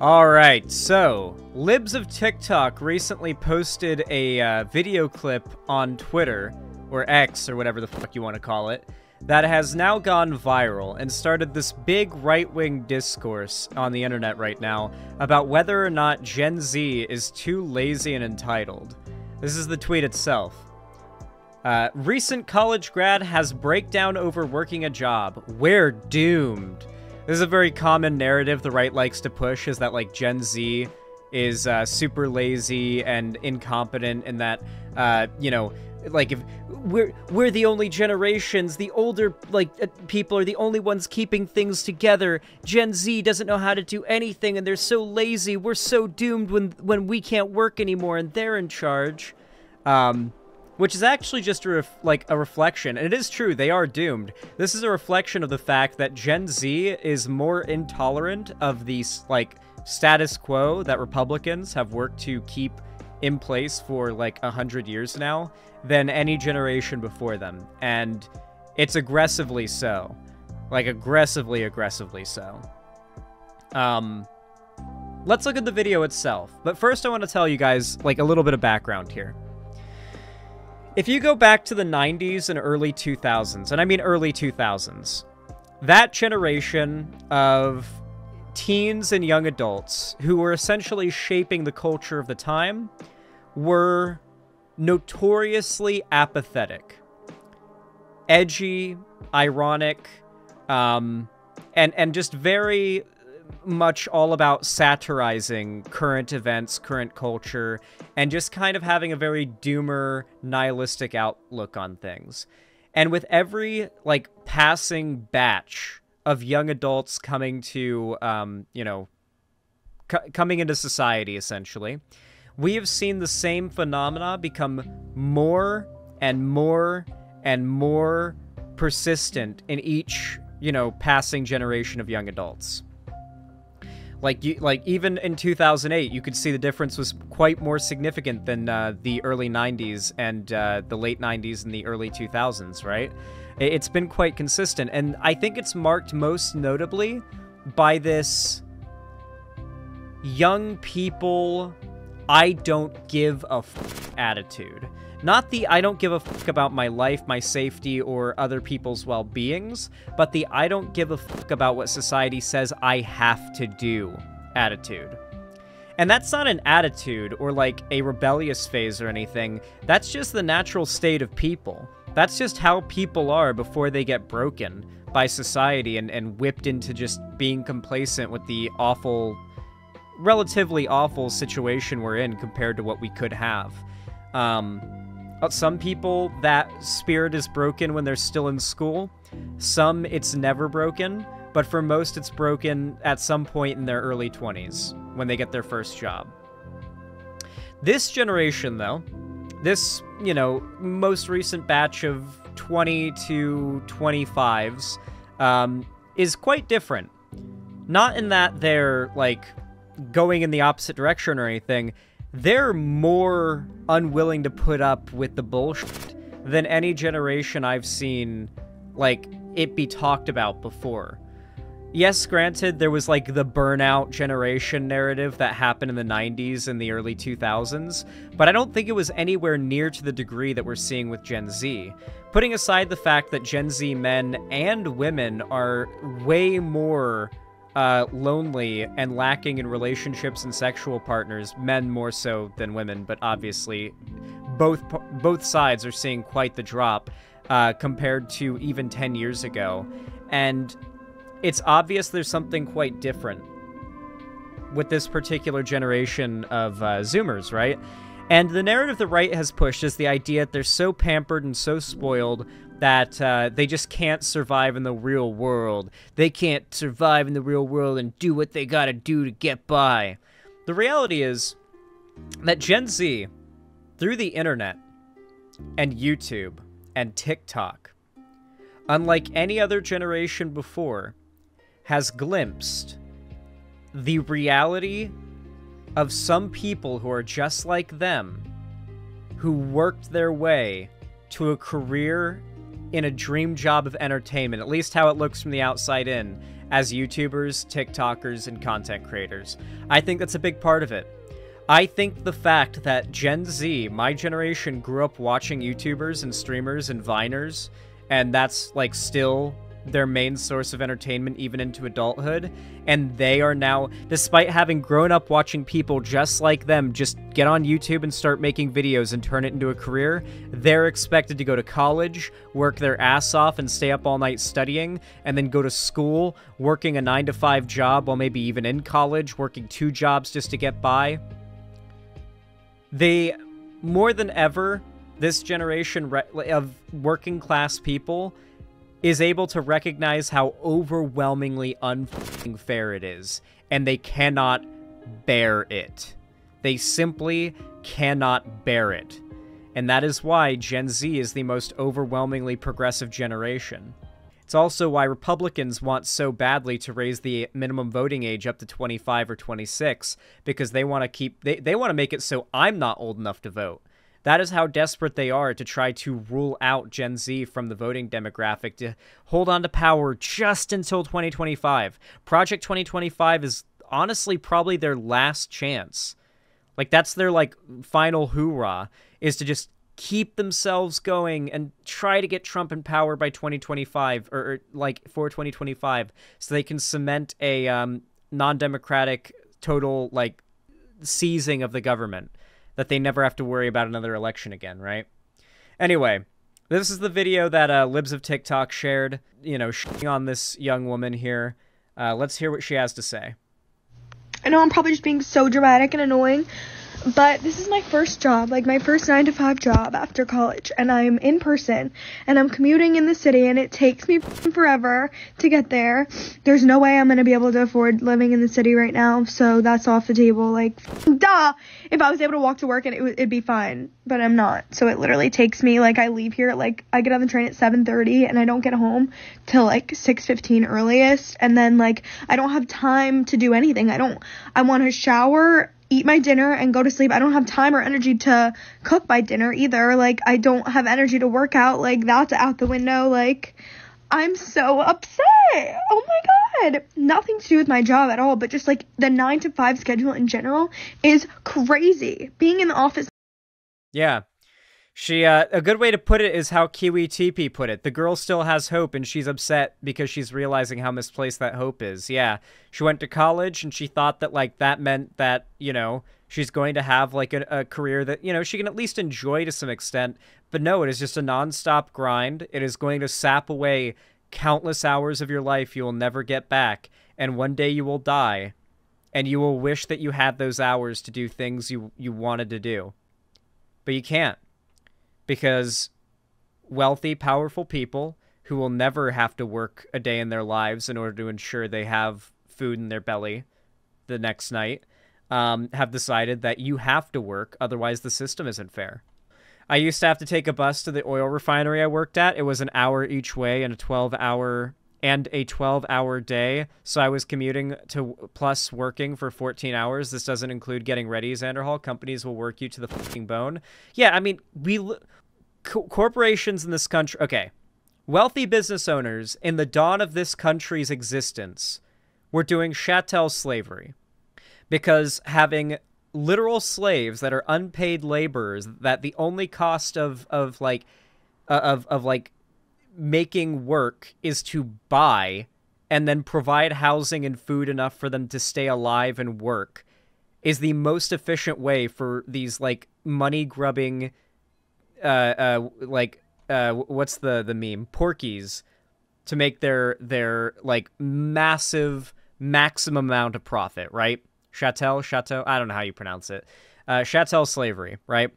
Alright, so, Libs of TikTok recently posted a uh, video clip on Twitter, or X, or whatever the fuck you want to call it, that has now gone viral and started this big right-wing discourse on the internet right now about whether or not Gen Z is too lazy and entitled. This is the tweet itself. Uh, recent college grad has breakdown over working a job. We're doomed. This is a very common narrative the right likes to push, is that, like, Gen Z is uh, super lazy and incompetent and that, uh, you know, like if we're we're the only generations the older like uh, people are the only ones keeping things together. Gen z doesn't know how to do anything and they're so lazy we're so doomed when when we can't work anymore and they're in charge. Um which is actually just a like a reflection and it is true they are doomed. This is a reflection of the fact that gen z is more intolerant of the like status quo that republicans have worked to keep in place for like a hundred years now than any generation before them and it's aggressively so. Like aggressively aggressively so. Um let's look at the video itself but first i want to tell you guys like a little bit of background here if you go back to the 90s and early 2000s, and I mean early 2000s, that generation of teens and young adults who were essentially shaping the culture of the time were notoriously apathetic, edgy, ironic, um, and and just very much all about satirizing current events, current culture, and just kind of having a very doomer, nihilistic outlook on things. And with every like passing batch of young adults coming to, um, you know, coming into society, essentially, we have seen the same phenomena become more and more and more persistent in each, you know, passing generation of young adults. Like you, like even in 2008, you could see the difference was quite more significant than uh, the early 90s and uh, the late 90s and the early 2000s, right? It's been quite consistent, and I think it's marked most notably by this young people I don't give a f- attitude. Not the I don't give a fuck about my life, my safety, or other people's well beings, but the I don't give a fuck about what society says I have to do attitude. And that's not an attitude or like a rebellious phase or anything. That's just the natural state of people. That's just how people are before they get broken by society and, and whipped into just being complacent with the awful, relatively awful situation we're in compared to what we could have. Um, uh, some people, that spirit is broken when they're still in school. Some, it's never broken. But for most, it's broken at some point in their early 20s when they get their first job. This generation, though, this, you know, most recent batch of 20 to 25s um, is quite different. Not in that they're, like, going in the opposite direction or anything they're more unwilling to put up with the bullshit than any generation I've seen, like, it be talked about before. Yes, granted, there was like the burnout generation narrative that happened in the 90s and the early 2000s, but I don't think it was anywhere near to the degree that we're seeing with Gen Z. Putting aside the fact that Gen Z men and women are way more uh, lonely and lacking in relationships and sexual partners, men more so than women, but obviously both both sides are seeing quite the drop uh, compared to even 10 years ago. And it's obvious there's something quite different with this particular generation of uh, Zoomers, right? And the narrative the right has pushed is the idea that they're so pampered and so spoiled that uh, they just can't survive in the real world. They can't survive in the real world and do what they gotta do to get by. The reality is that Gen Z, through the internet and YouTube and TikTok, unlike any other generation before, has glimpsed the reality of some people who are just like them, who worked their way to a career in a dream job of entertainment, at least how it looks from the outside in, as YouTubers, TikTokers, and content creators. I think that's a big part of it. I think the fact that Gen Z, my generation, grew up watching YouTubers and streamers and Viners, and that's like still their main source of entertainment even into adulthood and they are now despite having grown up watching people just like them just get on YouTube and start making videos and turn it into a career they're expected to go to college work their ass off and stay up all night studying and then go to school working a 9 to 5 job while maybe even in college working two jobs just to get by. They more than ever this generation of working class people is able to recognize how overwhelmingly unfair it is, and they cannot bear it. They simply cannot bear it. And that is why Gen Z is the most overwhelmingly progressive generation. It's also why Republicans want so badly to raise the minimum voting age up to 25 or 26 because they want to keep they, they want to make it so I'm not old enough to vote. That is how desperate they are to try to rule out Gen Z from the voting demographic to hold on to power just until 2025. Project 2025 is honestly probably their last chance. Like that's their like final hoorah is to just keep themselves going and try to get Trump in power by 2025 or, or like for 2025 so they can cement a um, non-democratic total like seizing of the government that they never have to worry about another election again, right? Anyway, this is the video that uh, Libs of TikTok shared, you know, on this young woman here. Uh, let's hear what she has to say. I know I'm probably just being so dramatic and annoying, but this is my first job, like my first 9 to 5 job after college, and I'm in person and I'm commuting in the city and it takes me forever to get there. There's no way I'm going to be able to afford living in the city right now, so that's off the table. Like duh, if I was able to walk to work and it would it'd be fine, but I'm not. So it literally takes me like I leave here like I get on the train at 7:30 and I don't get home till like 6:15 earliest and then like I don't have time to do anything. I don't I want to shower eat my dinner and go to sleep. I don't have time or energy to cook my dinner either. Like I don't have energy to work out. Like that's out the window. Like I'm so upset. Oh my god. Nothing to do with my job at all, but just like the 9 to 5 schedule in general is crazy. Being in the office Yeah. She, uh, a good way to put it is how Kiwi TP put it. The girl still has hope and she's upset because she's realizing how misplaced that hope is. Yeah. She went to college and she thought that, like, that meant that, you know, she's going to have, like, a, a career that, you know, she can at least enjoy to some extent. But no, it is just a nonstop grind. It is going to sap away countless hours of your life you will never get back. And one day you will die. And you will wish that you had those hours to do things you, you wanted to do. But you can't because wealthy, powerful people who will never have to work a day in their lives in order to ensure they have food in their belly the next night um, have decided that you have to work, otherwise, the system isn't fair. I used to have to take a bus to the oil refinery I worked at. It was an hour each way and a 12 hour and a 12 hour day. So I was commuting to plus working for 14 hours. This doesn't include getting ready, Xanderhal. Companies will work you to the fucking bone. Yeah, I mean, we co corporations in this country. Okay. Wealthy business owners in the dawn of this country's existence were doing chattel slavery because having literal slaves that are unpaid laborers that the only cost of of like uh, of of like making work is to buy and then provide housing and food enough for them to stay alive and work is the most efficient way for these like money grubbing uh uh like uh what's the the meme? Porkies to make their their like massive maximum amount of profit right? Chattel chateau? I don't know how you pronounce it. Uh chattel slavery right?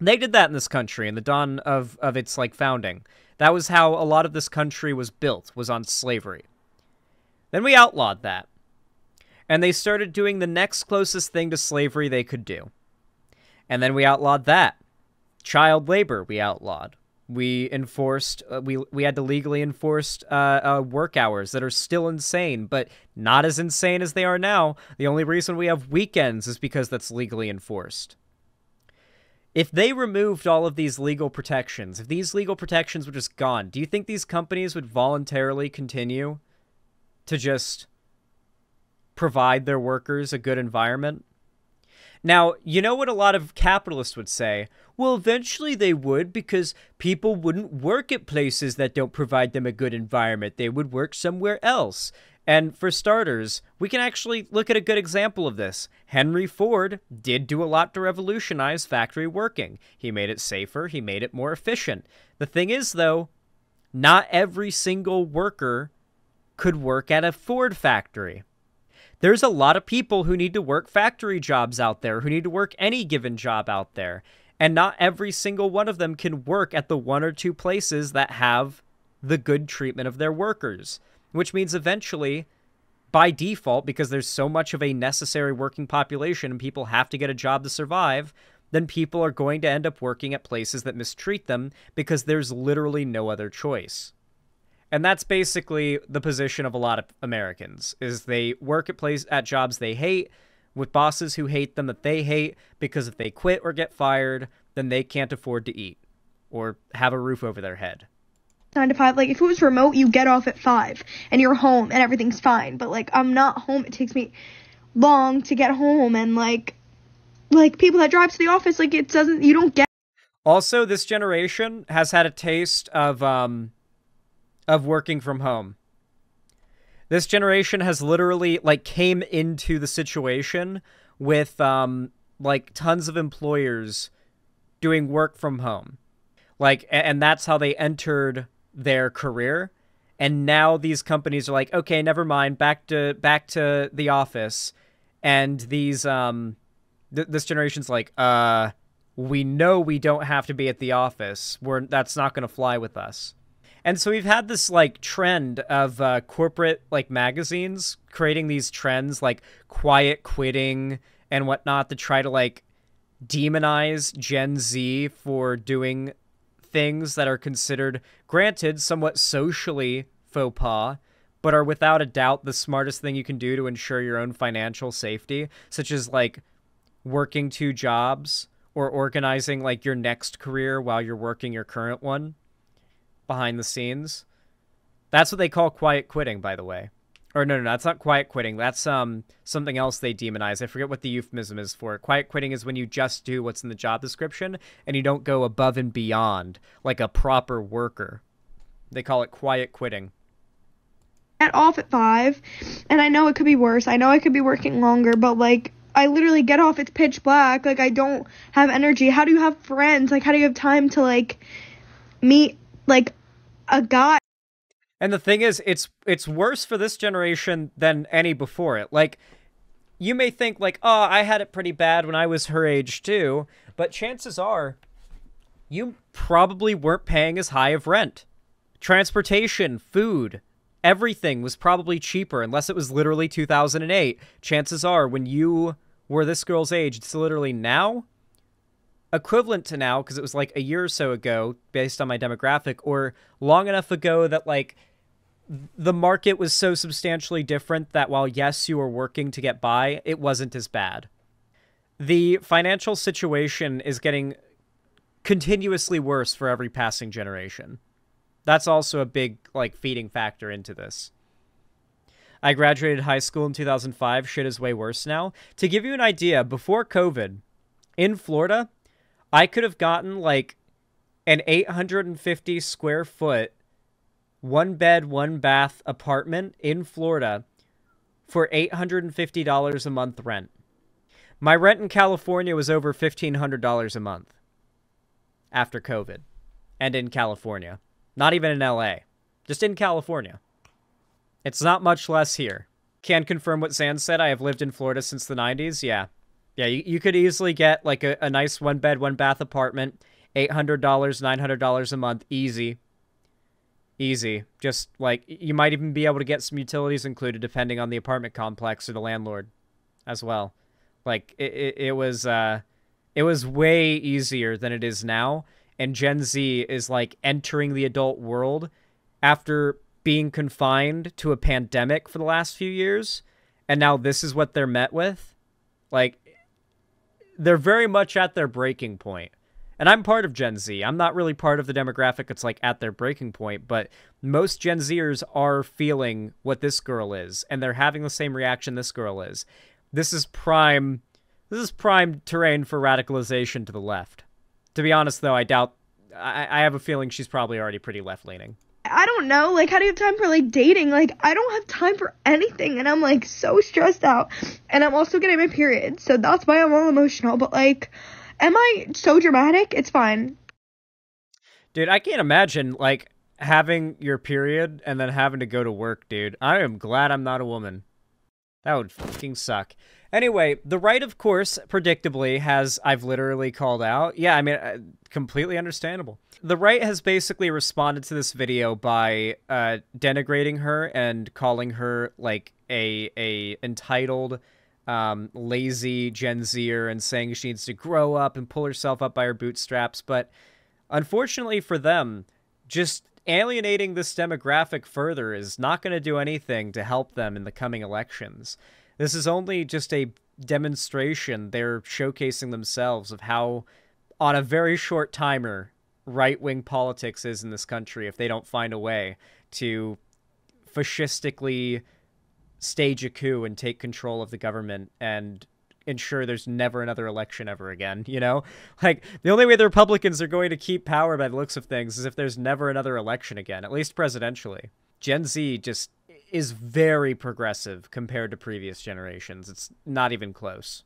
They did that in this country in the dawn of of its like founding that was how a lot of this country was built, was on slavery. Then we outlawed that. And they started doing the next closest thing to slavery they could do. And then we outlawed that. Child labor we outlawed. We enforced, uh, we, we had to legally enforce uh, uh, work hours that are still insane, but not as insane as they are now. The only reason we have weekends is because that's legally enforced. If they removed all of these legal protections, if these legal protections were just gone, do you think these companies would voluntarily continue to just provide their workers a good environment. Now, you know what a lot of capitalists would say? Well, eventually they would because people wouldn't work at places that don't provide them a good environment. They would work somewhere else. And for starters, we can actually look at a good example of this. Henry Ford did do a lot to revolutionize factory working. He made it safer, he made it more efficient. The thing is, though, not every single worker could work at a Ford factory. There's a lot of people who need to work factory jobs out there, who need to work any given job out there. And not every single one of them can work at the one or two places that have the good treatment of their workers which means eventually, by default, because there's so much of a necessary working population and people have to get a job to survive, then people are going to end up working at places that mistreat them because there's literally no other choice. And that's basically the position of a lot of Americans is they work at place at jobs they hate with bosses who hate them that they hate because if they quit or get fired, then they can't afford to eat or have a roof over their head nine to five. Like if it was remote, you get off at five and you're home and everything's fine. But like I'm not home. It takes me long to get home and like like people that drive to the office, like it doesn't you don't get Also, this generation has had a taste of um of working from home. This generation has literally like came into the situation with um like tons of employers doing work from home. Like and that's how they entered their career. And now these companies are like okay never mind back to back to the office. And these um th- this generation's like uh we know we don't have to be at the office. We're that's not going to fly with us. And so we've had this like trend of uh, corporate like magazines creating these trends like quiet quitting and whatnot to try to like demonize gen z for doing things that are considered, granted, somewhat socially faux pas, but are without a doubt the smartest thing you can do to ensure your own financial safety, such as like working two jobs or organizing like your next career while you're working your current one behind the scenes. That's what they call quiet quitting, by the way or no, no, no, that's not quiet quitting. That's um something else they demonize. I forget what the euphemism is for. Quiet quitting is when you just do what's in the job description and you don't go above and beyond like a proper worker. They call it quiet quitting. Get off at five, and I know it could be worse. I know I could be working longer, but like I literally get off. It's pitch black. Like I don't have energy. How do you have friends? Like how do you have time to like meet like a guy? And the thing is, it's it's worse for this generation than any before it. Like, you may think like, oh, I had it pretty bad when I was her age too, but chances are, you probably weren't paying as high of rent. Transportation, food, everything was probably cheaper unless it was literally 2008. Chances are, when you were this girl's age, it's literally now equivalent to now because it was like a year or so ago based on my demographic or long enough ago that like the market was so substantially different that while yes you were working to get by it wasn't as bad. The financial situation is getting continuously worse for every passing generation. That's also a big like feeding factor into this. I graduated high school in 2005 shit is way worse now. To give you an idea before covid in florida I could have gotten like an 850 square foot, one bed, one bath apartment in Florida for $850 a month rent. My rent in California was over $1,500 a month after COVID and in California. Not even in LA, just in California. It's not much less here. Can confirm what Zan said. I have lived in Florida since the 90s. Yeah, yeah, you, you could easily get like a, a nice one bed, one bath apartment, $800, $900 a month, easy. Easy. Just like you might even be able to get some utilities included depending on the apartment complex or the landlord as well. Like it, it, it was uh it was way easier than it is now and Gen Z is like entering the adult world after being confined to a pandemic for the last few years and now this is what they're met with. Like they're very much at their breaking point. and I'm part of Gen Z. I'm not really part of the demographic that's like at their breaking point, but most Gen Zers are feeling what this girl is, and they're having the same reaction this girl is. This is prime. This is prime terrain for radicalization to the left. To be honest, though, I doubt. I, I have a feeling she's probably already pretty left leaning. I don't know. Like, how do you have time for like dating? Like, I don't have time for anything, and I'm like so stressed out. And I'm also getting my period, so that's why I'm all emotional. But like, Am I so dramatic? It's fine. Dude, I can't imagine like having your period and then having to go to work, dude. I am glad I'm not a woman. That would fucking suck. Anyway, the right, of course, predictably, has I've literally called out. Yeah, I mean, uh, completely understandable. The right has basically responded to this video by uh, denigrating her and calling her like a a entitled um, lazy Gen Zer and saying she needs to grow up and pull herself up by her bootstraps. But unfortunately for them, just alienating this demographic further is not going to do anything to help them in the coming elections. This is only just a demonstration. They're showcasing themselves of how, on a very short timer, right wing politics is in this country if they don't find a way to fascistically stage a coup and take control of the government and ensure there's never another election ever again, you know? Like, the only way the Republicans are going to keep power by the looks of things is if there's never another election again, at least presidentially. Gen Z just is very progressive compared to previous generations. It's not even close.